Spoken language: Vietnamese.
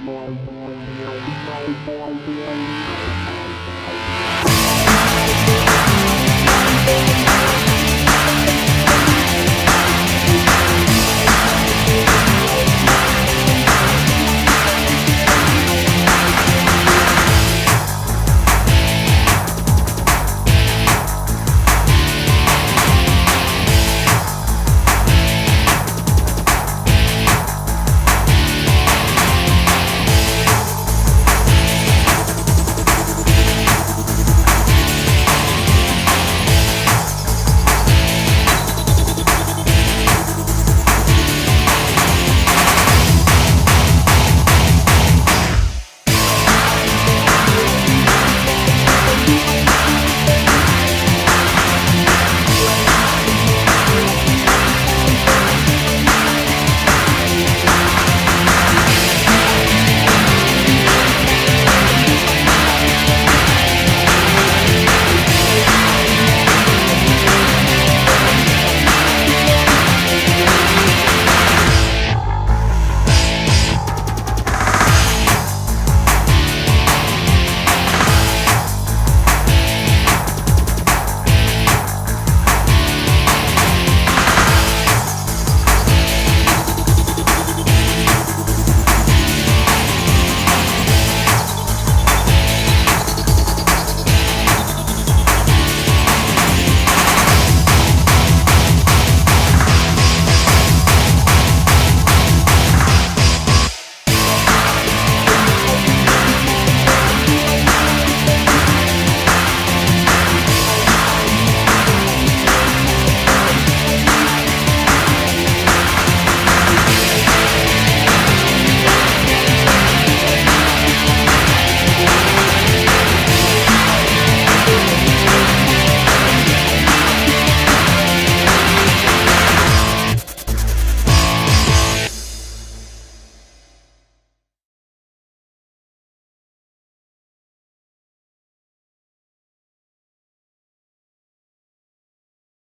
Bye.